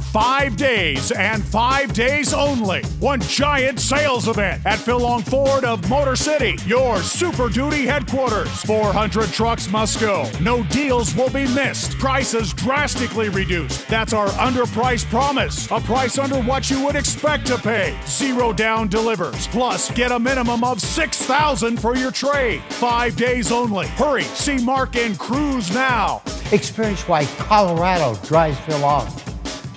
five days and five days only. One giant sales event at Phil Long Ford of Motor City, your Super Duty headquarters. 400 trucks must go. No deals will be missed. Prices drastically reduced. That's our underpriced promise. A price under what you would expect to pay. Zero down delivers. Plus, get a minimum of 6000 for your trade. Five days only. Hurry, see Mark and cruise now. Experience why Colorado drives Phil Long.